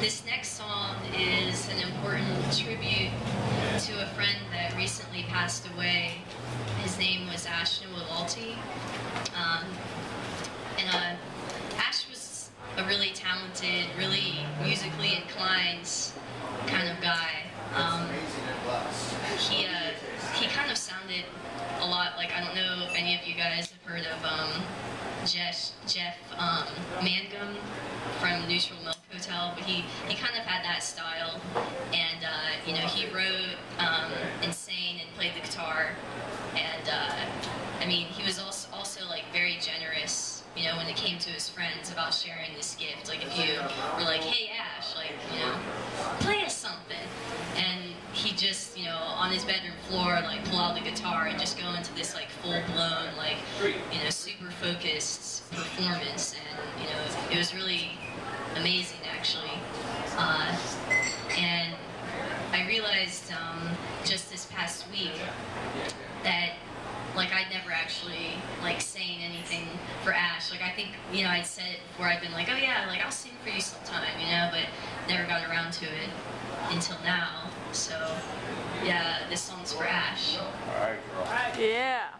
this next song is an important tribute to a friend that recently passed away. His name was Ash Nowilaty. Um, and uh, Ash was a really talented, really musically inclined that style, and uh, you know he wrote um, Insane and played the guitar, and uh, I mean he was also also like very generous. You know, when it came to his friends about sharing this gift, like if you were like, "Hey Ash, like you know, play us something," and he just, you know, on his bedroom floor, like pull out the guitar and just go into this like full blown, like, you know, super focused performance, and you know, it was really amazing actually. Uh, and I realized um, just this past week that like I'd never actually like saying anything for Ash. Like I think you know I'd said it before. I'd been like, oh yeah, like I'll sing for you sometime, you know, but never got around to it until now. So yeah, this song's for Ash. All right, girl. Yeah.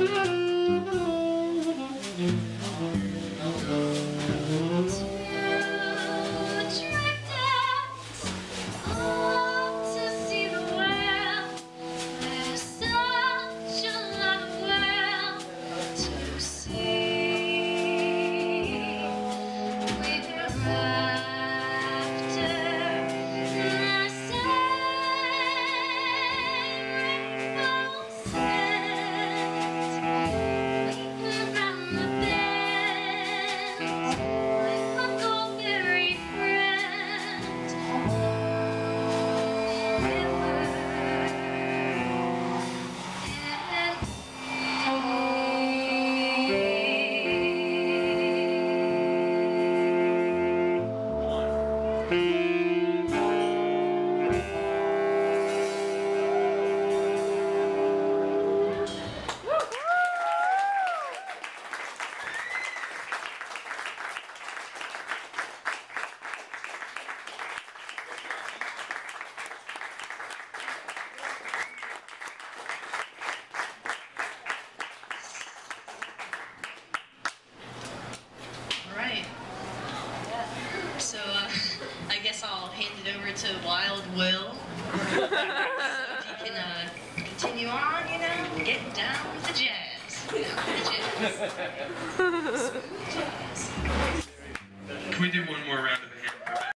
Thank you. To Wild Will. so you can uh, continue on, you know, getting down with the jazz. You know, the jazz. Jazz. Can we do one more round?